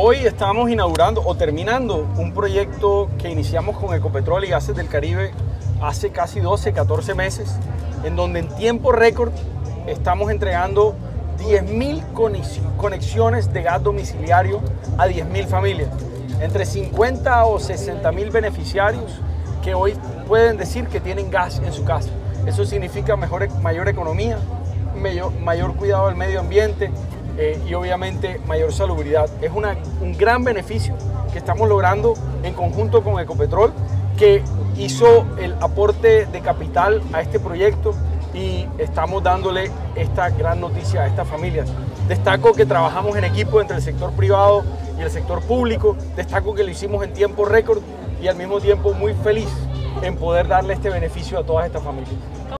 Hoy estamos inaugurando o terminando un proyecto que iniciamos con Ecopetrol y Gases del Caribe hace casi 12, 14 meses, en donde en tiempo récord estamos entregando 10.000 conexiones de gas domiciliario a 10.000 familias, entre 50 o 60.000 beneficiarios que hoy pueden decir que tienen gas en su casa. Eso significa mejor, mayor economía, mayor, mayor cuidado del medio ambiente, eh, y obviamente mayor salubridad. Es una, un gran beneficio que estamos logrando en conjunto con Ecopetrol, que hizo el aporte de capital a este proyecto y estamos dándole esta gran noticia a estas familias. Destaco que trabajamos en equipo entre el sector privado y el sector público, destaco que lo hicimos en tiempo récord y al mismo tiempo muy feliz en poder darle este beneficio a todas estas familias.